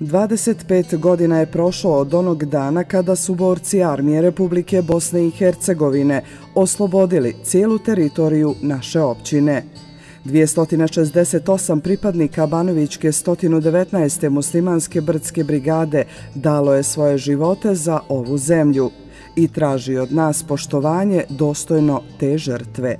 25 godina je prošlo od onog dana kada su borci armije Republike Bosne i Hercegovine oslobodili cijelu teritoriju naše općine. 268 pripadnika Banovićke 119. muslimanske brdske brigade dalo je svoje živote za ovu zemlju i traži od nas poštovanje dostojno te žrtve.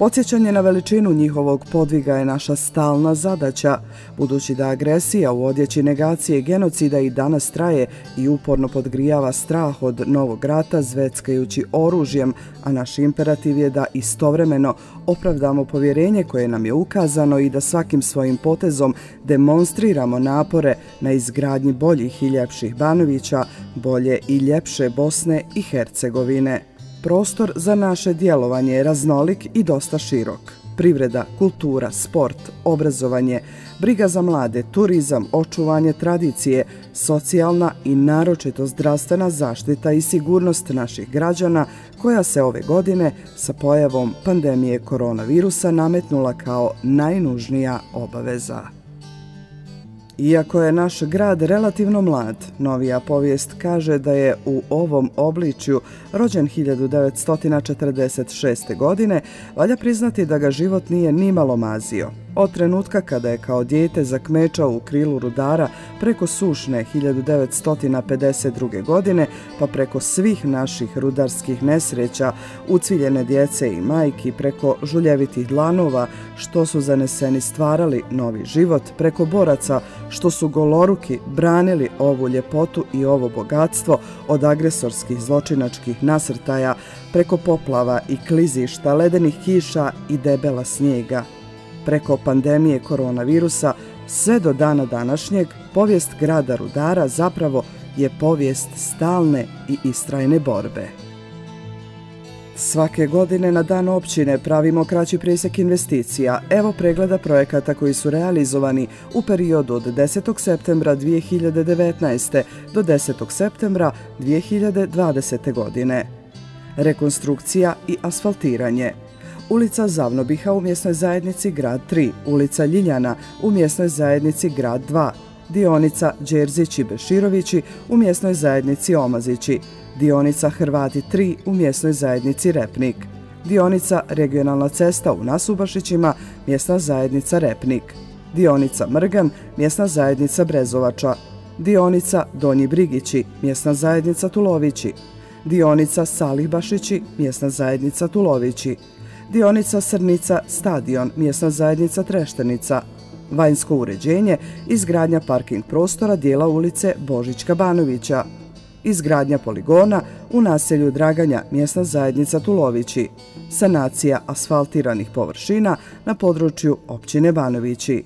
Podsjećanje na veličinu njihovog podviga je naša stalna zadaća, budući da agresija u odjeći negacije genocida i danas traje i uporno podgrijava strah od novog rata zveckajući oružjem, a naš imperativ je da istovremeno opravdamo povjerenje koje nam je ukazano i da svakim svojim potezom demonstriramo napore na izgradnji boljih i ljepših Banovića, bolje i ljepše Bosne i Hercegovine. Prostor za naše djelovanje je raznolik i dosta širok. Privreda, kultura, sport, obrazovanje, briga za mlade, turizam, očuvanje tradicije, socijalna i naročito zdravstvena zaštita i sigurnost naših građana koja se ove godine sa pojavom pandemije koronavirusa nametnula kao najnužnija obaveza. Iako je naš grad relativno mlad, novija povijest kaže da je u ovom obličju rođen 1946. godine, valja priznati da ga život nije nimalo mazio. Od trenutka kada je kao dijete zakmečao u krilu rudara preko sušne 1952. godine, pa preko svih naših rudarskih nesreća, uciljene djece i majki, preko žuljevitih dlanova, što su zaneseni stvarali novi život, preko boraca, što su goloruki branili ovu ljepotu i ovo bogatstvo od agresorskih zločinačkih nasrtaja, preko poplava i klizišta, ledenih kiša i debela snijega, preko pandemije koronavirusa, sve do dana današnjeg, povijest grada Rudara zapravo je povijest stalne i istrajne borbe. Svake godine na dan općine pravimo kraći presjek investicija. Evo pregleda projekata koji su realizovani u periodu od 10. septembra 2019. do 10. septembra 2020. godine. Rekonstrukcija i asfaltiranje – ulica Zavnobiha u mjesnoj zajednici Grad 3, ulica Ljiljana u mjesnoj zajednici Grad 2, dionica Đerzić i Beširovići u mjesnoj zajednici Omazići, dionica Hrvati 3 u mjesnoj zajednici Repnik, dionica Regionalna cesta u Nasubašićima, mjesna zajednica Repnik, dionica Mrgan, mjesna zajednica Brezovača, dionica Donji Brigići, mjesna zajednica Tulovići, dionica Salihbašići, mjesna zajednica Tulovići, dionica Srnica Stadion, mjesna zajednica Treštenica, vanjsko uređenje, izgradnja parking prostora dijela ulice Božićka Banovića, izgradnja poligona u naselju Draganja, mjesna zajednica Tulovići, sanacija asfaltiranih površina na području općine Banovići.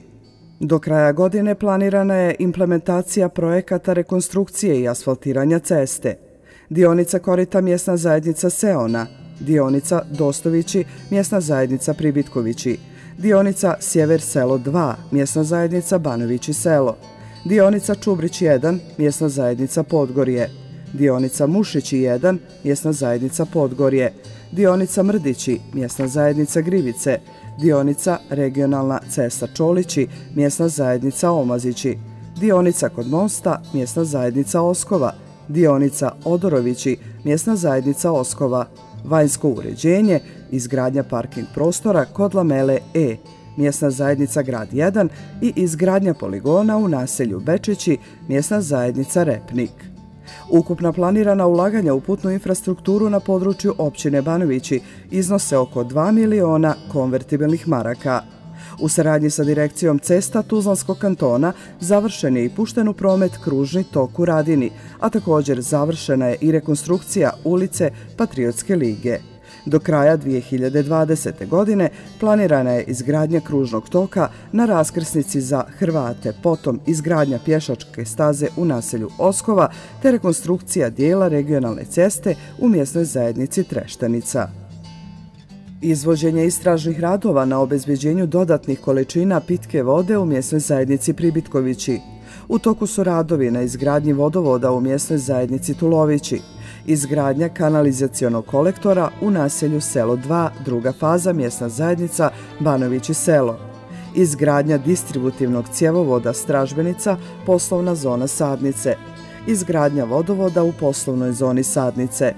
Do kraja godine planirana je implementacija projekata rekonstrukcije i asfaltiranja ceste. Dionica korita mjesna zajednica Seona, dionica Dostovići, mjesna zajednica Pribitkovići, dionica Sjever selo 2, mjesna zajednica Banovići selo, dionica Čubrić 1, mjesna zajednica Podgorje, dionica Mušići 1, mjesna zajednica Podgorje, dionica Mrdići, mjesna zajednica Grivice, dionica Regionalna cesta Čolići, mjesna zajednica Omazići, dionica kod mosta, mjesna zajednica Oskova, dionica Odorovići, mjesna zajednica Oskova, vanjsko uređenje, izgradnja parking prostora kod Lamele E, mjesna zajednica Grad 1 i izgradnja poligona u naselju Bečići, mjesna zajednica Repnik. Ukupna planirana ulaganja u putnu infrastrukturu na području općine Banovići iznose oko 2 miliona konvertibilnih maraka. U saradnji sa direkcijom cesta Tuzlanskog kantona završen je i pušten u promet kružni tok u Radini, a također završena je i rekonstrukcija ulice Patriotske lige. Do kraja 2020. godine planirana je izgradnja kružnog toka na raskrsnici za Hrvate, potom izgradnja pješačke staze u naselju Oskova te rekonstrukcija dijela regionalne ceste u mjesnoj zajednici Treštenica. Izvođenje istražnih radova na obezbjeđenju dodatnih količina pitke vode u mjesnoj zajednici Pribitkovići. U toku su radovi na izgradnji vodovoda u mjesnoj zajednici Tulovići, izgradnja kanalizacijonog kolektora u naselju Selo 2, druga faza mjesna zajednica Banovići selo, izgradnja distributivnog cjevovoda Stražbenica, poslovna zona Sadnice, izgradnja vodovoda u poslovnoj zoni Sadnice,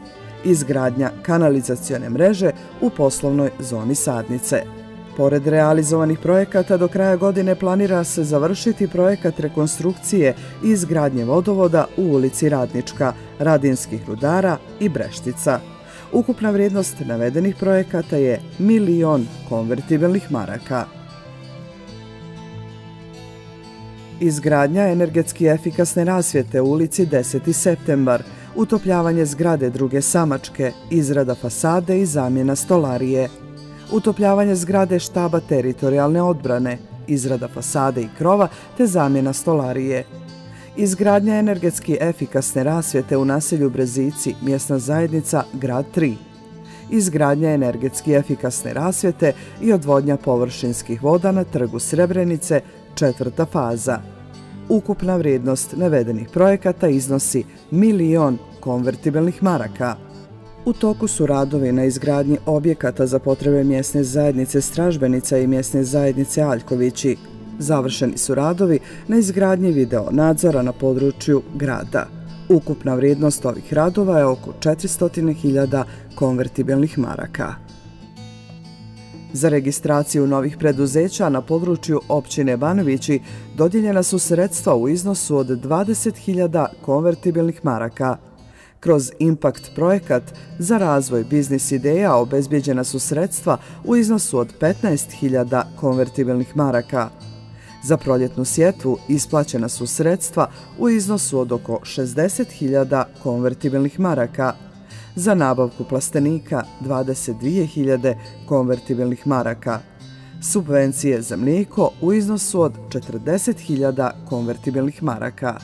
izgradnja kanalizacione mreže u poslovnoj zoni Sadnice. Pored realizovanih projekata, do kraja godine planira se završiti projekat rekonstrukcije i izgradnje vodovoda u ulici Radnička, Radinskih rudara i Breštica. Ukupna vrijednost navedenih projekata je milion konvertibilnih maraka. Izgradnja energetski efikasne rasvjete u ulici 10. septembar, utopljavanje zgrade druge samačke, izrada fasade i zamjena stolarije, utopljavanje zgrade štaba teritorijalne odbrane, izrada fasade i krova te zamjena stolarije, izgradnja energetski efikasne rasvjete u naselju Brezici, mjesna zajednica Grad 3, izgradnja energetski efikasne rasvjete i odvodnja površinskih voda na trgu Srebrenice, četvrta faza. Ukupna vrijednost navedenih projekata iznosi milion konvertibilnih maraka. U toku su radovi na izgradnji objekata za potrebe mjesne zajednice Stražbenica i mjesne zajednice Aljkovići. Završeni su radovi na izgradnji video nadzora na području grada. Ukupna vrijednost ovih radova je oko 400.000 konvertibilnih maraka. Za registraciju novih preduzeća na području općine Banovići dodjeljena su sredstva u iznosu od 20.000 konvertibilnih maraka. Kroz Impact projekat za razvoj biznis ideja obezbjeđena su sredstva u iznosu od 15.000 konvertibilnih maraka. Za proljetnu sjetvu isplaćena su sredstva u iznosu od oko 60.000 konvertibilnih maraka. Za nabavku plastenika 22.000 konvertibilnih maraka. Subvencije za mlijeko u iznosu od 40.000 konvertibilnih maraka.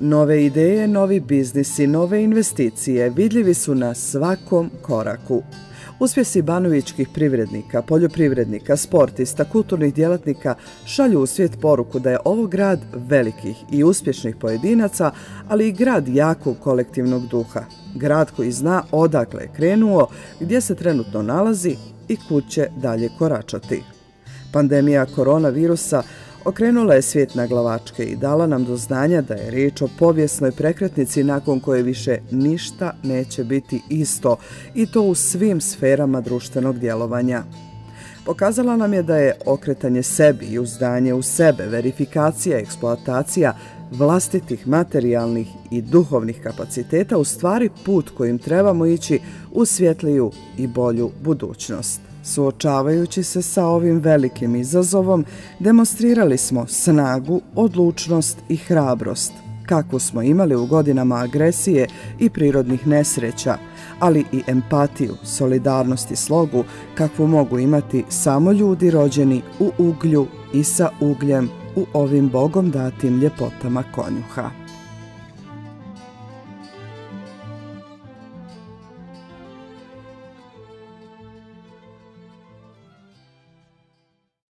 Nove ideje, novi biznisi, nove investicije vidljivi su na svakom koraku. Uspjesi banovičkih privrednika, poljoprivrednika, sportista, kulturnih djelatnika šalju u svijet poruku da je ovo grad velikih i uspješnih pojedinaca, ali i grad jakog kolektivnog duha. Grad koji zna odakle je krenuo, gdje se trenutno nalazi i kuće dalje koračati. Pandemija koronavirusa okrenula je svijet na glavačke i dala nam do znanja da je riječ o povijesnoj prekretnici nakon koje više ništa neće biti isto i to u svim sferama društvenog djelovanja. Pokazala nam je da je okretanje sebi i uzdanje u sebe, verifikacija i eksploatacija vlastitih materijalnih i duhovnih kapaciteta u stvari put kojim trebamo ići u svjetliju i bolju budućnost. Suočavajući se sa ovim velikim izazovom, demonstrirali smo snagu, odlučnost i hrabrost, kako smo imali u godinama agresije i prirodnih nesreća, ali i empatiju, solidarnost i slogu, kakvu mogu imati samo ljudi rođeni u uglju i sa ugljem u ovim bogom datim ljepotama konjuha.